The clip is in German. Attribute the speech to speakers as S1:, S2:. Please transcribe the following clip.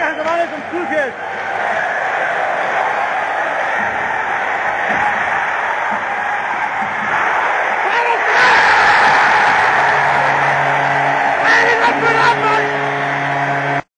S1: Alles Zug ist.